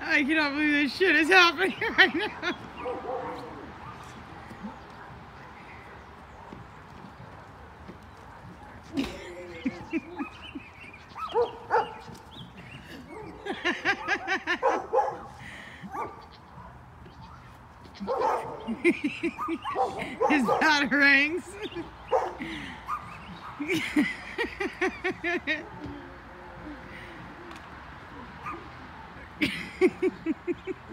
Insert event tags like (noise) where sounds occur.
I cannot believe this shit is happening (laughs) right now. (laughs) (laughs) His batarangs. (laughs)